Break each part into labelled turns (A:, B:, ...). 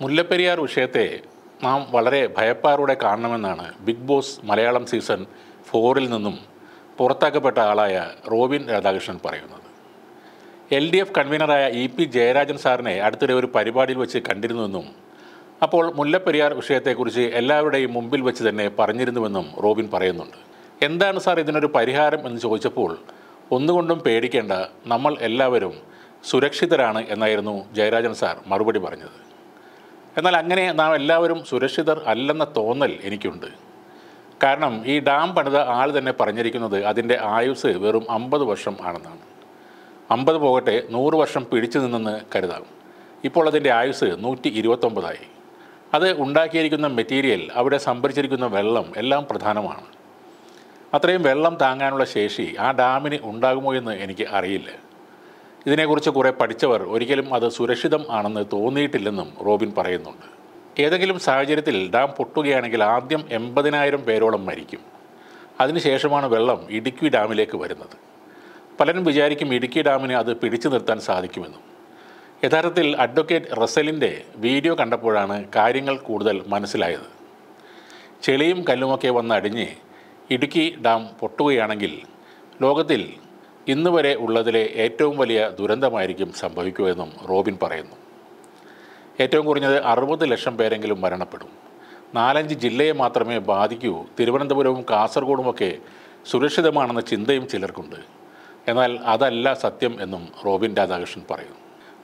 A: മുല്ലപ്പെരിയാർ വിഷയത്തെ നാം വളരെ ഭയപ്പാറോടെ കാണണമെന്നാണ് ബിഗ് ബോസ് മലയാളം സീസൺ ഫോറിൽ നിന്നും പുറത്താക്കപ്പെട്ട ആളായ റോബിൻ രാധാകൃഷ്ണൻ പറയുന്നത്. എൽ ഡി എഫ് കൺവീനറായ ഇ പി ജയരാജൻ സാറിനെ അടുത്തിടെ ഒരു പരിപാടിയിൽ വെച്ച് കണ്ടിരുന്നുവെന്നും അപ്പോൾ മുല്ലപ്പെരിയാർ വിഷയത്തെക്കുറിച്ച് എല്ലാവരുടെയും മുമ്പിൽ വെച്ച് തന്നെ പറഞ്ഞിരുന്നുവെന്നും റോബിൻ പറയുന്നുണ്ട്. എന്താണ് സാർ ഇതിനൊരു പരിഹാരം എന്ന് ചോദിച്ചപ്പോൾ ഒന്നുകൊണ്ടും പേടിക്കേണ്ട നമ്മൾ എല്ലാവരും സുരക്ഷിതരാണ് എന്നായിരുന്നു ജയരാജൻ സാർ മറുപടി പറഞ്ഞത്. എന്നാൽ അങ്ങനെ നാം എല്ലാവരും സുരക്ഷിതർ അല്ലെന്ന തോന്നൽ എനിക്കുണ്ട്. കാരണം ഈ ഡാം പണിത ആൾ തന്നെ പറഞ്ഞിരിക്കുന്നത് അതിന്റെ ആയുസ് വെറും അമ്പത് വർഷം ആണെന്നാണ്. അമ്പത് പോകട്ടെ നൂറ് വർഷം പിടിച്ചു നിന്നെന്ന് കരുതാം. ഇപ്പോൾ അതിന്റെ ആയുസ് നൂറ്റി ഇരുപത്തൊമ്പതായി അത് ഉണ്ടാക്കിയിരിക്കുന്ന മെറ്റീരിയൽ അവിടെ സംഭരിച്ചിരിക്കുന്ന വെള്ളം എല്ലാം പ്രധാനമാണ്. അത്രയും വെള്ളം താങ്ങാനുള്ള ശേഷി ആ ഡാമിന് ഉണ്ടാകുമോ എന്ന് എനിക്ക് അറിയില്ല. ഇതിനെക്കുറിച്ച് കുറേ പഠിച്ചവർ ഒരിക്കലും അത് സുരക്ഷിതം ആണെന്ന് തോന്നിയിട്ടില്ലെന്നും റോബിൻ പറയുന്നുണ്ട്. ഏതെങ്കിലും സാഹചര്യത്തിൽ ഡാം പൊട്ടുകയാണെങ്കിൽ ആദ്യം എൺപതിനായിരം പേരോളം മരിക്കും. അതിനുശേഷമാണ് വെള്ളം ഇടുക്കി ഡാമിലേക്ക് വരുന്നത്. പലരും വിചാരിക്കും ഇടുക്കി ഡാമിന് അത് പിടിച്ചു നിർത്താൻ സാധിക്കുമെന്നും. യഥാർത്ഥത്തിൽ അഡ്വക്കേറ്റ് റസലിന്റെ വീഡിയോ കണ്ടപ്പോഴാണ് കാര്യങ്ങൾ കൂടുതൽ മനസ്സിലായത്. ചെളിയും കല്ലുമൊക്കെ വന്നടിഞ്ഞ് ഇടുക്കി ഡാം പൊട്ടുകയാണെങ്കിൽ ലോകത്തിൽ ഇന്ന് വരെ ഉള്ളതിലെ ഏറ്റവും വലിയ ദുരന്തമായിരിക്കും സംഭവിക്കുമെന്നും റോബിൻ പറയുന്നു. ഏറ്റവും കുറഞ്ഞത് അറുപത് ലക്ഷം പേരെങ്കിലും മരണപ്പെടും. നാലഞ്ച് ജില്ലയെ മാത്രമേ ബാധിക്കൂ. തിരുവനന്തപുരവും കാസർഗോഡുമൊക്കെ സുരക്ഷിതമാണെന്ന ചിന്തയും ചിലർക്കുണ്ട്. എന്നാൽ അതല്ല സത്യം എന്നും റോബിൻ രാധാകൃഷ്ണൻ പറയുന്നു.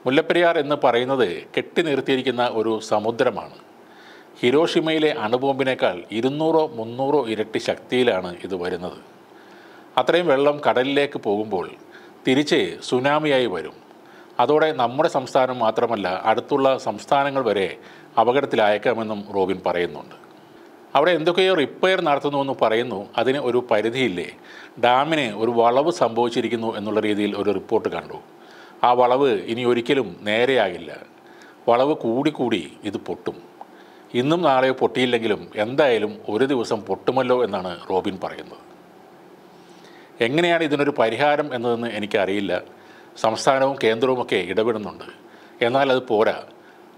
A: മുല്ലപ്പെരിയാർ എന്ന് പറയുന്നത് കെട്ടി നിർത്തിയിരിക്കുന്ന ഒരു സമുദ്രമാണ്. ഹിരോഷിമയിലെ അണുബോംബിനേക്കാൾ ഇരുന്നൂറോ മുന്നൂറോ ഇരട്ടി ശക്തിയിലാണ് ഇത് വരുന്നത്. അത്രയും വെള്ളം കടലിലേക്ക് പോകുമ്പോൾ തിരിച്ച് സുനാമിയായി വരും. അതോടെ നമ്മുടെ സംസ്ഥാനം മാത്രമല്ല അടുത്തുള്ള സംസ്ഥാനങ്ങൾ വരെ അപകടത്തിലായേക്കാമെന്നും റോബിൻ പറയുന്നുണ്ട്. അവിടെ എന്തൊക്കെയോ റിപ്പയർ നടത്തുന്നുവെന്ന് പറയുന്നു. അതിന് ഒരു പരിധിയില്ലേ. ഡാമിന് ഒരു വളവ് സംഭവിച്ചിരിക്കുന്നു എന്നുള്ള രീതിയിൽ ഒരു റിപ്പോർട്ട് കണ്ടു. ആ വളവ് ഇനി ഒരിക്കലും നേരെയാകില്ല. വളവ് കൂടിക്കൂടി ഇത് പൊട്ടും. ഇന്നും നാളെയോ പൊട്ടിയില്ലെങ്കിലും എന്തായാലും ഒരു ദിവസം പൊട്ടുമല്ലോ എന്നാണ് റോബിൻ പറയുന്നത്. എങ്ങനെയാണ് ഇതിനൊരു പരിഹാരം എന്നതെന്ന് എനിക്കറിയില്ല. സംസ്ഥാനവും കേന്ദ്രവുമൊക്കെ ഇടപെടുന്നുണ്ട്. എന്നാൽ അത് പോരാ.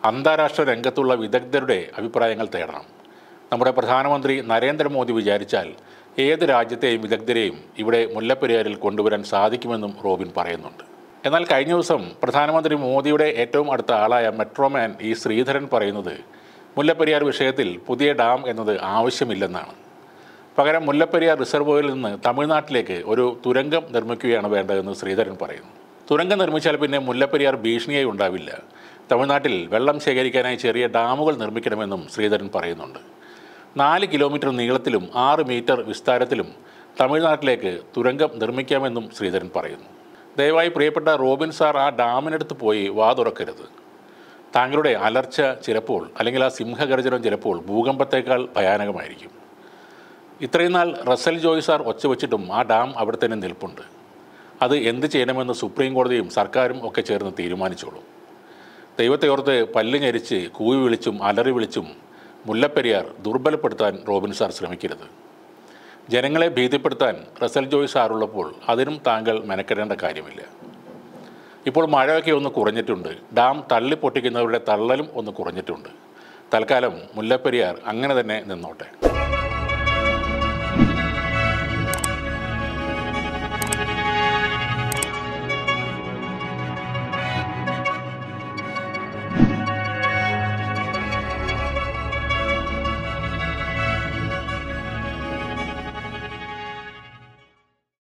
A: അന്താരാഷ്ട്ര രംഗത്തുള്ള വിദഗ്ധരുടെ അഭിപ്രായങ്ങൾ തേടണം. നമ്മുടെ പ്രധാനമന്ത്രി നരേന്ദ്രമോദി വിചാരിച്ചാൽ ഏത് രാജ്യത്തെയും വിദഗ്ധരെയും ഇവിടെ മുല്ലപ്പെരിയാറിൽ കൊണ്ടുവരാൻ സാധിക്കുമെന്നും റോബിൻ പറയുന്നുണ്ട്. എന്നാൽ കഴിഞ്ഞ ദിവസം പ്രധാനമന്ത്രി മോദിയുടെ ഏറ്റവും അടുത്ത ആളായ മെട്രോമാൻ ഈ ശ്രീധരൻ പറയുന്നത് മുല്ലപ്പെരിയാർ വിഷയത്തിൽ പുതിയ ഡാം എന്നത് ആവശ്യമില്ലെന്നാണ്. പകരം മുല്ലപ്പെരിയാർ റിസർവോയറിൽ നിന്ന് തമിഴ്നാട്ടിലേക്ക് ഒരു തുരങ്കം നിർമ്മിക്കുകയാണ് വേണ്ടതെന്ന് ശ്രീധരൻ പറയുന്നു. തുരങ്കം നിർമ്മിച്ചാൽ പിന്നെ മുല്ലപ്പെരിയാർ ഭീഷണിയായി ഉണ്ടാവില്ല. തമിഴ്നാട്ടിൽ വെള്ളം ശേഖരിക്കാനായി ചെറിയ ഡാമുകൾ നിർമ്മിക്കണമെന്നും ശ്രീധരൻ പറയുന്നുണ്ട്. നാല് കിലോമീറ്റർ നീളത്തിലും ആറ് മീറ്റർ വിസ്താരത്തിലും തമിഴ്നാട്ടിലേക്ക് തുരങ്കം നിർമ്മിക്കാമെന്നും ശ്രീധരൻ പറയുന്നു. ദയവായി പ്രിയപ്പെട്ട റോബിൻ സാർ ആ ഡാമിനടുത്ത് പോയി വാതുറക്കരുത് താങ്കളുടെ അലർച്ച ചിലപ്പോൾ അല്ലെങ്കിൽ ആ സിംഹഗർജനം ചിലപ്പോൾ ഭൂകമ്പത്തേക്കാൾ ഭയാനകമായിരിക്കും. ഇത്രയും നാൾ റസൽ ജോയ് സാർ ഒച്ച വെച്ചിട്ടും ആ ഡാം അവിടെ തന്നെ നിൽപ്പുണ്ട്. അത് എന്ത് ചെയ്യണമെന്ന് സുപ്രീം കോടതിയും സർക്കാരും ഒക്കെ ചേർന്ന് തീരുമാനിച്ചോളൂ. ദൈവത്തെ ഓർത്ത് പല്ല് ഞരിച്ച് കൂവി വിളിച്ചും അലറി വിളിച്ചും മുല്ലപ്പെരിയാർ ദുർബലപ്പെടുത്താൻ റോബിൻ സാർ ശ്രമിക്കരുത്. ജനങ്ങളെ ഭീതിപ്പെടുത്താൻ റസൽ ജോയ് സാറുള്ളപ്പോൾ അതിനും താങ്കൾ മെനക്കെടേണ്ട കാര്യമില്ല. ഇപ്പോൾ മഴയൊക്കെ ഒന്ന് കുറഞ്ഞിട്ടുണ്ട്. ഡാം തള്ളി പൊട്ടിക്കുന്നവരുടെ തള്ളലും ഒന്ന് കുറഞ്ഞിട്ടുണ്ട്. തൽക്കാലം മുല്ലപ്പെരിയാർ അങ്ങനെ തന്നെ നിന്നോട്ടെ.